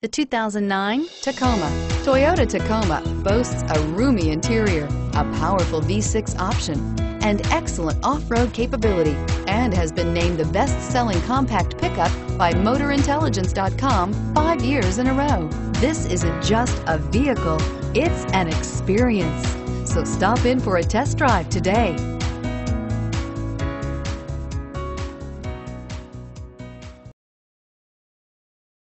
The 2009 Tacoma. Toyota Tacoma boasts a roomy interior, a powerful V6 option, and excellent off-road capability, and has been named the best-selling compact pickup by MotorIntelligence.com five years in a row. This isn't just a vehicle, it's an experience. So stop in for a test drive today.